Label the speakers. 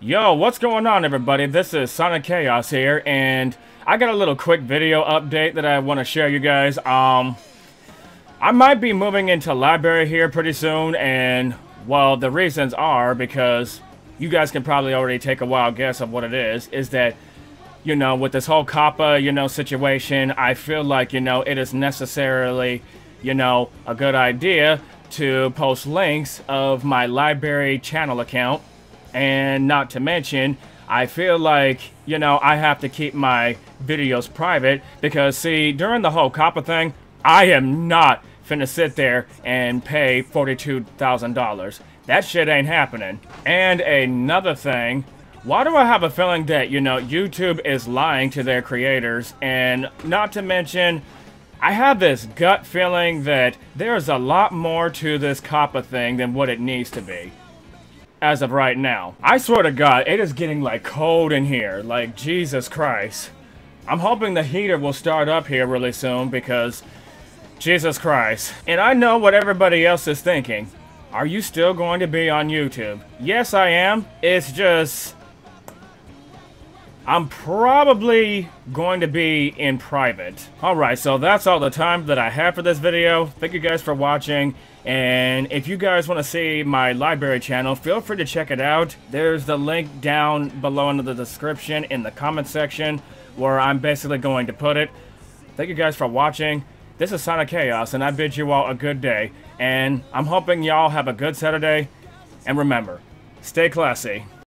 Speaker 1: Yo, what's going on everybody? This is Sonic Chaos here, and I got a little quick video update that I want to share you guys. Um, I might be moving into LBRY here pretty soon, and, well, the reasons are because you guys can probably already take a wild guess of what it is, is that, you know, with this whole COPPA, you know, situation, I feel like, you know, it is necessarily, you know, a good idea to post links of my LBRY channel account and not to mention, I feel like, you know, I have to keep my videos private because, see, during the whole COPPA thing, I am not finna sit there and pay $42,000. That shit ain't happening. And another thing, why do I have a feeling that, you know, YouTube is lying to their creators? And not to mention, I have this gut feeling that there's a lot more to this COPPA thing than what it needs to be as of right now. I swear to God, it is getting like cold in here. Like, Jesus Christ. I'm hoping the heater will start up here really soon because, Jesus Christ. And I know what everybody else is thinking. Are you still going to be on YouTube? Yes, I am. It's just... I'm probably going to be in private. Alright, so that's all the time that I have for this video. Thank you guys for watching. And if you guys want to see my LBRY channel, feel free to check it out. There's the link down below in the description in the comment section where I'm basically going to put it. Thank you guys for watching. This is Sonic Chaos, and I bid you all a good day. And I'm hoping y'all have a good Saturday. And remember, stay classy.